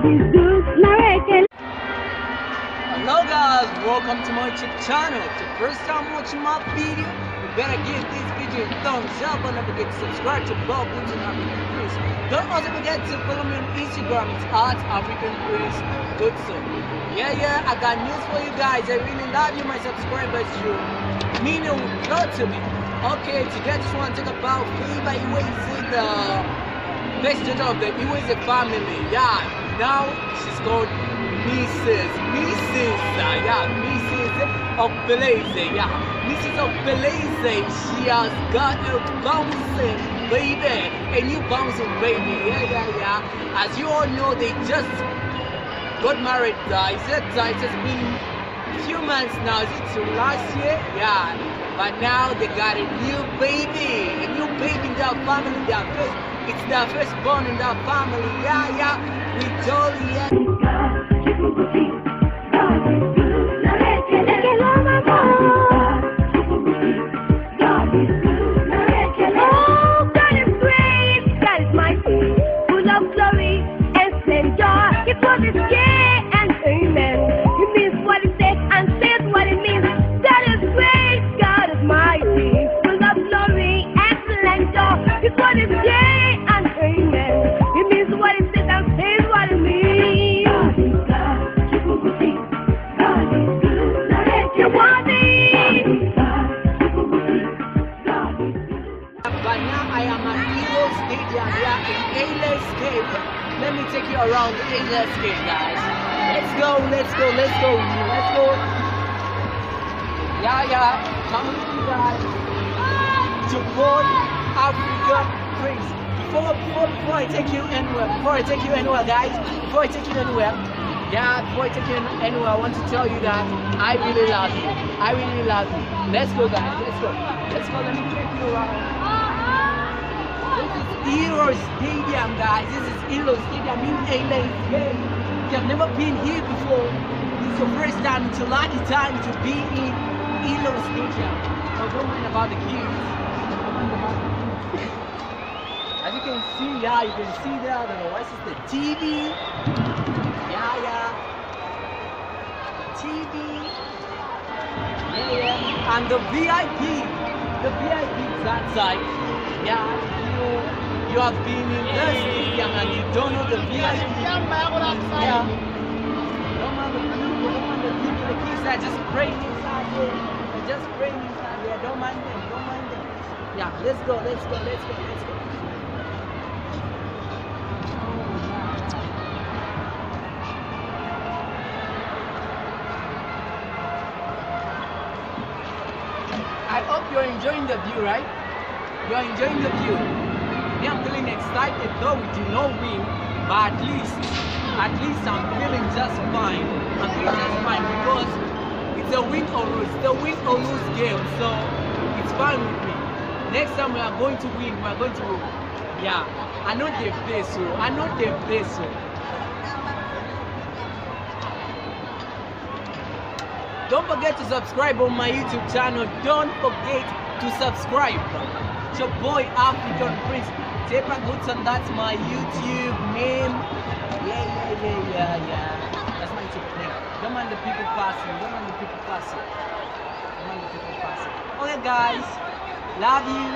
Hello guys, welcome to my channel. If the first time watching my video, you better give this video a thumbs up and don't forget to subscribe to Bob Wilson African Prince. Don't also forget to follow me on Instagram, it's at African Prince Goodson. Yeah, yeah, I got news for you guys. I really love you, my subscribers. You mean a lot to me. Okay, today I just want to talk about Favour Iwueze, the first daughter of the Iwueze family. Yeah, now she's called Mrs. Mrs. Uh, yeah, Mrs. of Opeleze. Yeah, Mrs. of Opeleze. She has got a bouncing baby, a new bouncing baby. Yeah, yeah, yeah. As you all know, they just got married, guys. It has been a few months now. Is it last year? Yeah. But now they got a new baby, a new baby in their family. Their first, it's their firstborn in the family. Yeah, yeah. We totally yeah. Now I am at Heroes Stadium here in Ayles Cave. Let me take you around LSK, guys. Let's go, let's go, let's go, let's go. Yeah, yeah, come with me, guys. To board Africa Prince. Before, before, before I take you anywhere, before I take you anywhere, guys, before I take you anywhere, yeah, before I take you anywhere, I want to tell you that I really love you. I really love you. Let's go, guys. Let's go. Let's go. Let me take you around. This is Heroes Stadium, guys. This is Heroes Stadium in LA. If you've never been here before, is your first time. It's your lucky time to be in Heroes Stadium. So don't mind about the queues. As you can see, yeah, you can see there the what is the TV. Yeah, yeah. TV. Yeah, yeah. And the VIP. The VIP that side. Yeah, you you have been in the stadium and you don't know the VIP. Yeah. Don't mind the people, don't mind the people, the kids are just praying inside there. They're just praying inside there. Don't mind them, don't mind them. Yeah, let's go, let's go, let's go, let's go. Hope you're enjoying the view, right? You're enjoying the view. Me, I'm feeling excited, though we did not win, but at least, at least I'm feeling just fine. I'm feeling just fine because it's a win or lose, it's a win or lose game, so it's fine with me. Next time we are going to win, we are going to, yeah. I know they play so, I know they play so. Don't forget to subscribe on my YouTube channel. Don't forget to subscribe. It's your boy African Prince. Tepa Goodson, that's my YouTube name. Yeah, yeah, yeah, yeah, yeah. That's my YouTube name. Don't mind the people passing. Don't mind the people passing. Don't mind the people passing. Okay, guys. Love you.